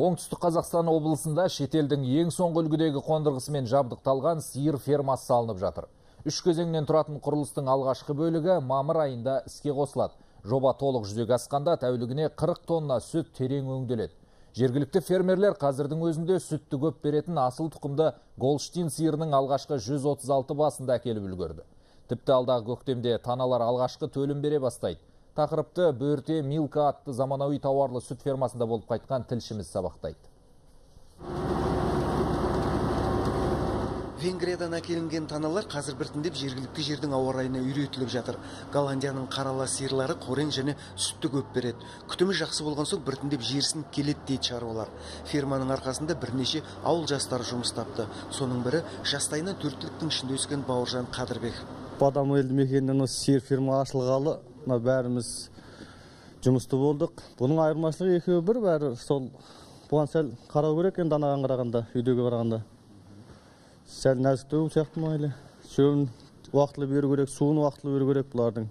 Оңтүстік Қазақстан облысында шетелдің ең соңғы үлгідегі қондырғысымен жабдықталған сиыр фермасы салынып жатыр. Үш кезеңнен тұратын құрылыстың алғашқы бөлігі мамыр айында іске қосылады. Жоба толық жүзеге асқанда тәулігіне 40 тонна сүт терең өңделеді. Жергілікті фермерлер қазірдің өзінде сүтті көп беретін асыл тұқымды Голштин сиырының алғашқы 136 басында әкеліп үлгерді. Тіпті алдағы көктемде таналар алғашқы төлім бере бастайды тақырыпты бөрте милка атты заманауи тауарлы сүт фермасында болып қайтқан тілшіміз сабақтайды. Венгриядан әкелінген таналар қазір біртіндеп жергілікті жердің ауа райына үйретіліп жатыр. Голландияның қарала сиырлары қорен және сүтті көп береді. Күтімі жақсы болған соң біртіндеп жерсін келеді дейді шаруалар. Ферманың арқасында бірнеше ауыл жастары жұмыс тапты. Соның бірі жастайынан төрт түліктің ішінде өскен бауыржан қадырбеков бадам елді мекенінен осы сиыр ферма ашылғалы мына бәріміз жұмысты болдық. Бұның айырмашылығы екеуі бір бәрі. Сол бұған сәл қарау керек енді анаған қарағанда үйдеге қарағанда. Сәл нәзіктеу сияқты ма или шөбін уақытылы беру керек суын уақытылы беру керек бұлардың.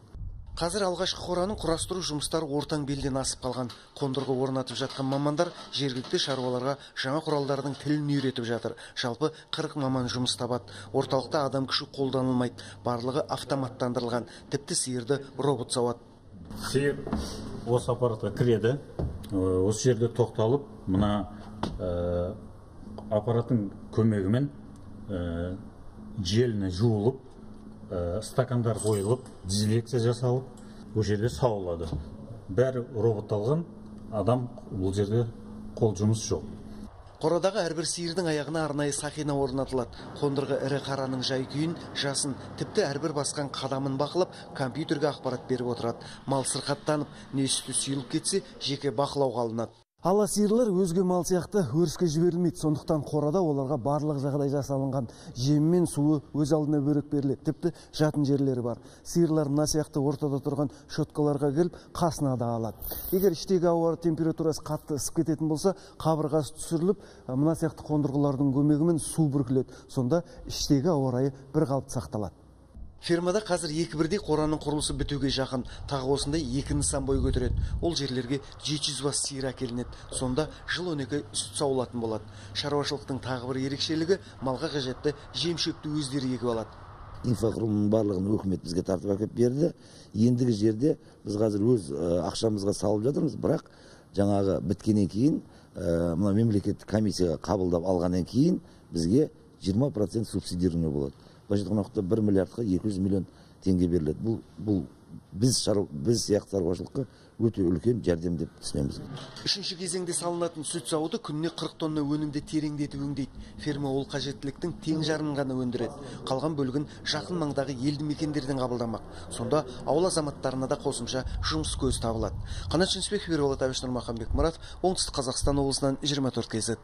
Қазір алғашқы қораның құрастыру жұмыстары ортаң белден асып қалған. Қондырғы орнатып жатқан мамандар жергілікті шаруаларға жаңа құралдардың тілін үйретіп жатыр. Жалпы 40 маман жұмыс табады. Орталықта адам күші қолданылмайды. Барлығы автоматтандырылған. Тіпті сиырды робот сауады сиыр осы аппаратқа кіреді. Осы жерде тоқталып мына аппараттың көмегімен желіні жуылып ә, стакандар қойылып дезинфекция жасалып бұл жерде сауылады бәрі роботталған адам бұл жерде қол жұмыс жоқ. Қорадағы әрбір сиырдың аяғына арнайы сақина орнатылады. Қондырғы ірі қараның жай күйін жасын тіпті әрбір басқан қадамын бақылап компьютерге ақпарат беріп отырады. Мал сырқаттанып не сүті сұйылып кетсе жеке бақылауға алынады. Ала сиырлар өзге мал сияқты өріске жіберілмейді. Сондықтан қорада оларға барлық жағдай жасалынған. Жем мен суы өз алдына бөлек беріледі. Тіпті жатын жерлері бар. Сиырлар мына сияқты ортада тұрған щеткаларға келіп қасына да алады. Егер іштегі ауа температурасы қатты ысып кететін болса қабырғасы түсіріліп мына сияқты қондырғылардың көмегімен су бүркіледі. Сонда іштегі ауа райы бір қалыпты сақталады. Фермада қазір екі бірдей қораның құрылысы бітуге жақын. Тағы осындай екі нысан бой көтереді. Ол жерлерге 700 бас сиыр әкелінеді. Сонда жыл 12 сүт сауылатын болады. Шаруашылықтың тағы бір ерекшелігі малға қажетті жем шөпті өздері егіп алады. Инфрақұрылымның барлығын өкімет бізге тартып әкеліп берді. Ендігі жерде біз қазір өз ақшамызға салып жатырмыз. Бірақ жаңағы біткеннен кейін мына мемлекеттік комиссияға қабылдап алғаннан кейін бізге 20 процент субсидирование болады. Былайша уақытта бір миллиардқа екі жүз миллион теңге беріледі. Бұл бұл біз біз сияқты шаруашылыққа өте үлкен жәрдем деп түсінеміз. Үшінші кезеңде салынатын сүт зауыты күніне 40 тонна өнімді тереңдетіп өңдейді. Ферма ол қажеттіліктің тең жарымын ғана өндіреді. Қалған бөлігін жақын маңдағы елді мекендерден қабылдамақ. Сонда ауыл азаматтарына да қосымша жұмыс көзі табылады. Қанат жүнісбеков ерболат әбіш нұрмахан бекмұратов оңтүстік қазақстан облысынан 24 кз